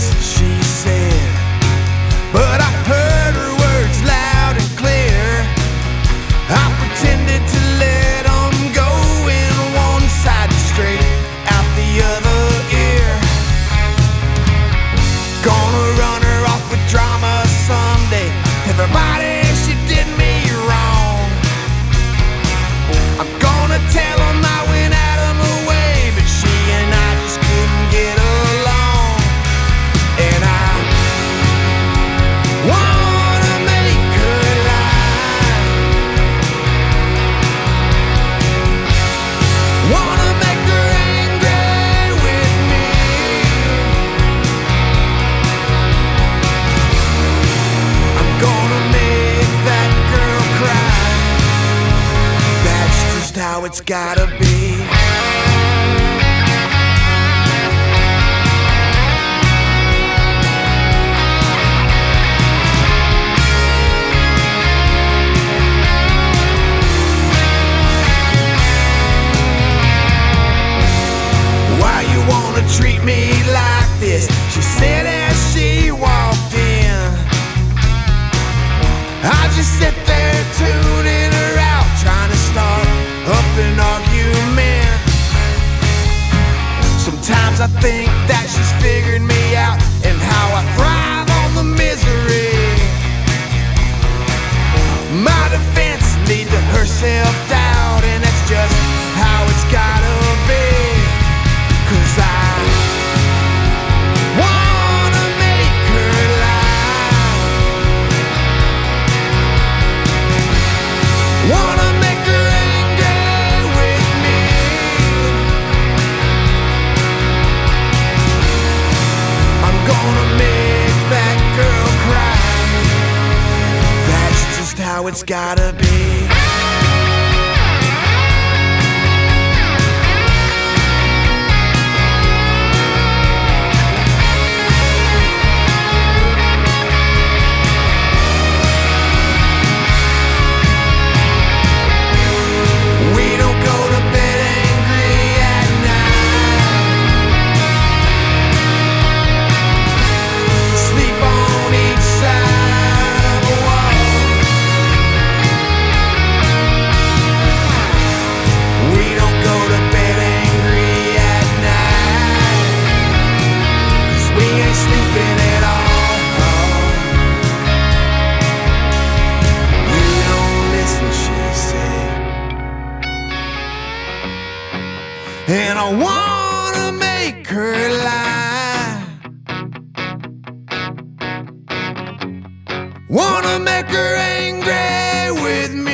she how it's gotta be. Why you wanna treat me like this? She said as she walked in. I just said. Sometimes I how it's gotta be. and I wanna make her lie. Wanna make her angry with me.